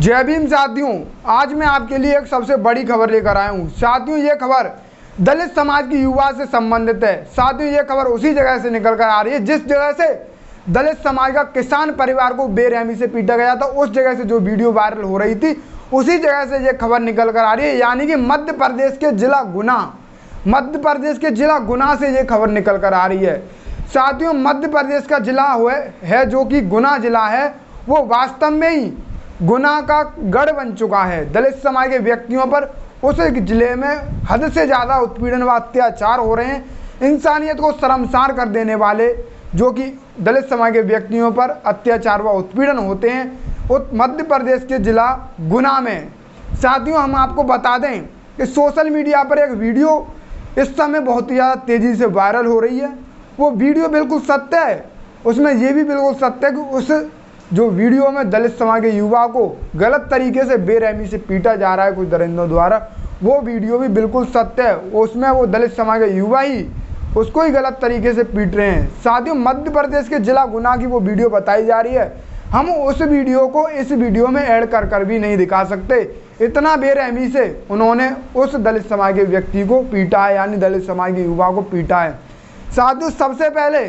जय भीम साथियों, आज मैं आपके लिए एक सबसे बड़ी खबर लेकर आया हूँ। साथियों, ये खबर दलित समाज की युवा से संबंधित है। साथियों, ये खबर उसी जगह से निकल कर आ रही है, जिस जगह से दलित समाज का किसान परिवार को बेरहमी से पीटा गया था, उस जगह से जो वीडियो वायरल हो रही थी, उसी जगह से ये खबर निकल कर आ रही है। यानी कि मध्य प्रदेश के जिला गुना, मध्य प्रदेश के जिला गुना से ये खबर निकल कर आ रही है। साथियों, मध्य प्रदेश का जिला है जो कि गुना जिला है, वो वास्तव में ही गुना का गढ़ बन चुका है। दलित समाज के व्यक्तियों पर उस ज़िले में हद से ज़्यादा उत्पीड़न व अत्याचार हो रहे हैं। इंसानियत को शर्मसार कर देने वाले जो कि दलित समाज के व्यक्तियों पर अत्याचार व उत्पीड़न होते हैं मध्य प्रदेश के जिला गुना में। साथियों, हम आपको बता दें कि सोशल मीडिया पर एक वीडियो इस समय बहुत ही ज़्यादा तेज़ी से वायरल हो रही है। वो वीडियो बिल्कुल सत्य है। उसमें ये भी बिल्कुल सत्य है कि उस जो वीडियो में दलित समाज के युवा को गलत तरीके से बेरहमी से पीटा जा रहा है कुछ दरिंदों द्वारा, वो वीडियो भी बिल्कुल सत्य है। उसमें वो दलित समाज के युवा ही उसको ही गलत तरीके से पीट रहे हैं। साथियों मध्य प्रदेश के जिला गुना की वो वीडियो बताई जा रही है। हम उस वीडियो को इस वीडियो में ऐड कर कर भी नहीं दिखा सकते। इतना बेरहमी से उन्होंने उस दलित समाज के व्यक्ति को पीटा है, यानी दलित समाज के युवा को पीटा है। साथियों सबसे पहले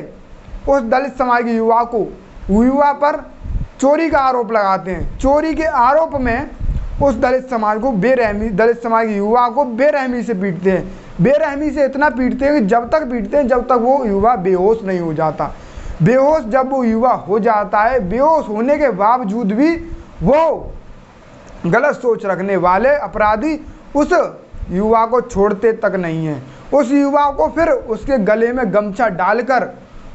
उस दलित समाज के युवा को युवा पर चोरी का आरोप लगाते हैं। चोरी के आरोप में उस दलित समाज को बेरहमी, दलित समाज के युवा को बेरहमी से पीटते हैं। बेरहमी से इतना पीटते हैं कि जब तक पीटते हैं, जब तक वो युवा बेहोश नहीं हो जाता। बेहोश जब वो युवा हो जाता है, बेहोश होने के बावजूद भी वो गलत सोच रखने वाले अपराधी उस युवा को छोड़ते तक नहीं हैं। उस युवा को फिर उसके गले में गमछा डालकर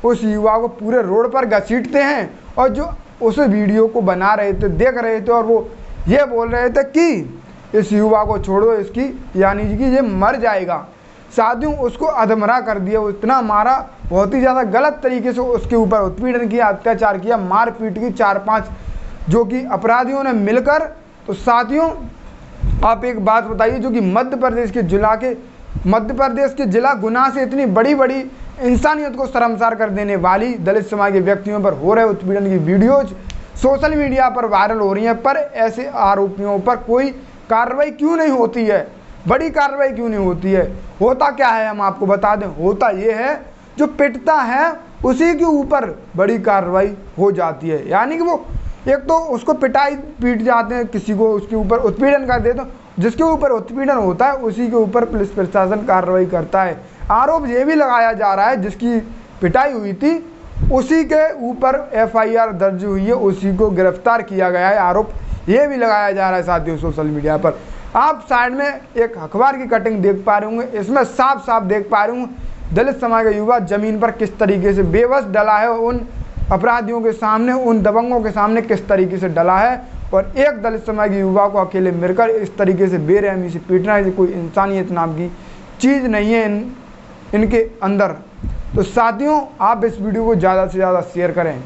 उस युवा को पूरे रोड पर घसीटते हैं और जो उस वीडियो को बना रहे थे, देख रहे थे और वो ये बोल रहे थे कि इस युवा को छोड़ो, इसकी यानी कि ये मर जाएगा। साथियों, उसको अधमरा कर दिया, वो इतना मारा, बहुत ही ज़्यादा गलत तरीके से उसके ऊपर उत्पीड़न किया, अत्याचार किया मार पीट की चार पाँच जो कि अपराधियों ने मिलकर। तो साथियों, आप एक बात बताइए, जो कि मध्य प्रदेश के जिला के, मध्य प्रदेश के जिला गुना से इतनी बड़ी बड़ी इंसानियत को शर्मसार कर देने वाली दलित समाज के व्यक्तियों पर हो रहे उत्पीड़न की वीडियोज़ सोशल मीडिया पर वायरल हो रही हैं, पर ऐसे आरोपियों पर कोई कार्रवाई क्यों नहीं होती है? बड़ी कार्रवाई क्यों नहीं होती है? होता क्या है? हम आपको बता दें, होता ये है, जो पिटता है, उसी के ऊपर बड़ी कार्रवाई हो जाती है। यानी कि वो एक तो उसको पिटाई पीट जाते हैं, किसी को उसके ऊपर उत्पीड़न कर देते हैं, जिसके ऊपर उत्पीड़न होता है, उसी के ऊपर पुलिस प्रशासन कार्रवाई करता है। आरोप ये भी लगाया जा रहा है, जिसकी पिटाई हुई थी, उसी के ऊपर एफआईआर दर्ज हुई है, उसी को गिरफ़्तार किया गया है, आरोप ये भी लगाया जा रहा है साथियों सोशल मीडिया पर। आप साइड में एक अखबार की कटिंग देख पा रहे होंगे, इसमें साफ़ साफ़ देख पा रहे हूँ, दलित समाज का युवा ज़मीन पर किस तरीके से बेबस डला है, उन अपराधियों के सामने, उन दबंगों के सामने किस तरीके से डला है, और एक दलित समाज के युवा को अकेले मिलकर इस तरीके से बेरहमी से पीटना है कोई इंसानियत नाम की चीज़ नहीं है, इन इनके अंदर। तो साथियों, आप इस वीडियो को ज़्यादा से ज़्यादा शेयर करें।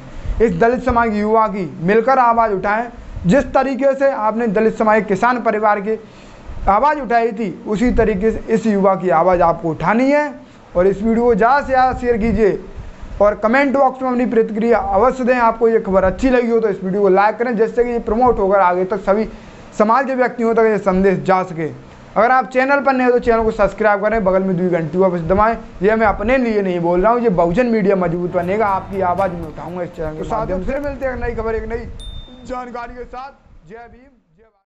इस दलित समाज की युवा की मिलकर आवाज़ उठाएँ। जिस तरीके से आपने दलित समाज किसान परिवार की आवाज़ उठाई थी, उसी तरीके से इस युवा की आवाज़ आपको उठानी है। और इस वीडियो को ज़्यादा से ज़्यादा शेयर कीजिए। और कमेंट बॉक्स में अपनी प्रतिक्रिया अवश्य दें। आपको ये खबर अच्छी लगी हो तो इस वीडियो को लाइक करें, जिससे कि ये प्रमोट होकर आगे तक सभी समाज के व्यक्तियों तक ये संदेश जा सके। अगर आप चैनल पर नए हो तो चैनल को सब्सक्राइब करें बगल में दुई घंटी वापस दबाएँ। ये मैं अपने लिए नहीं बोल रहा हूँ ये बहुजन मीडिया मज़बूत बनेगा आपकी आवाज़ में उठाऊँगा इस चैनल के साथ मिलते हैं नई खबर एक नई जानकारी के साथ। जय भीम।